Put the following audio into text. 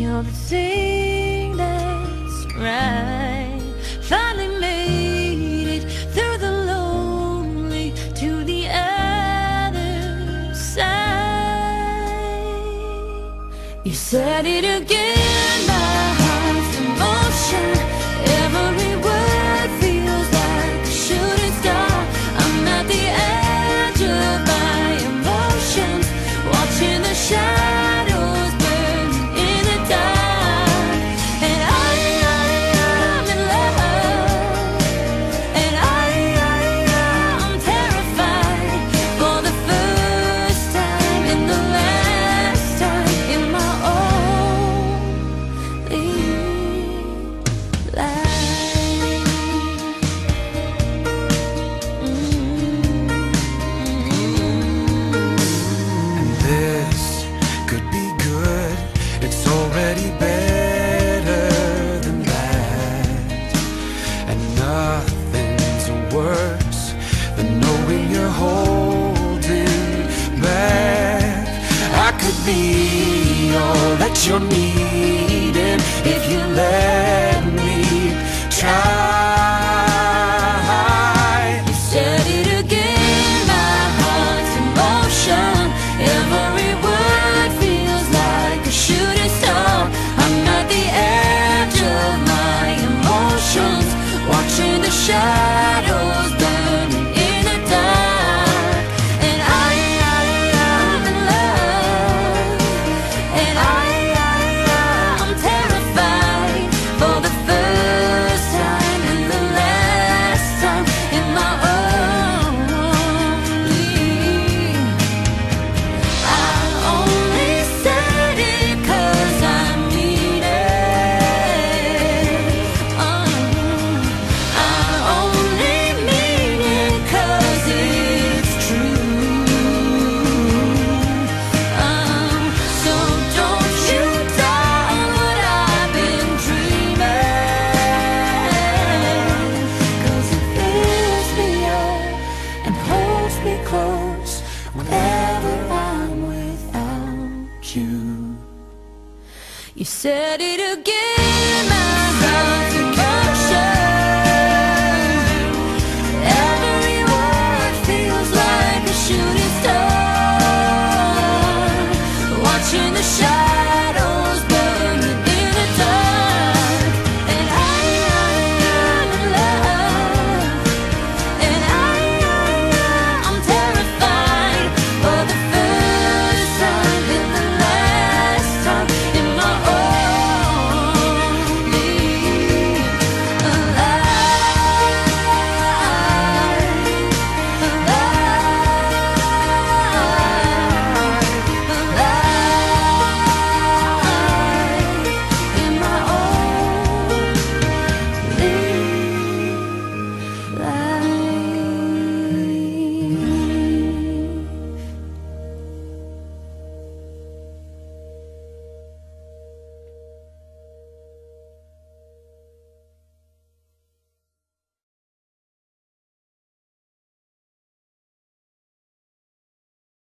You're the thing that's right. Finally made it through the lonely to the other side. You said it again. already better than that. And nothing's worse than knowing you're holding back. I could be all that you're needing if you let me try. You said it again.